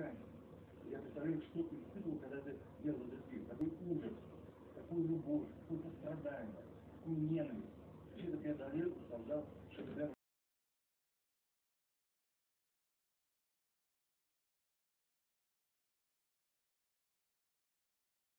ткань. Я представляю, что ты испытывал, когда ты делал этот фильм. Такой ужас, такую любовь, какое страдание, какую ненависть. Все это преодолел и создал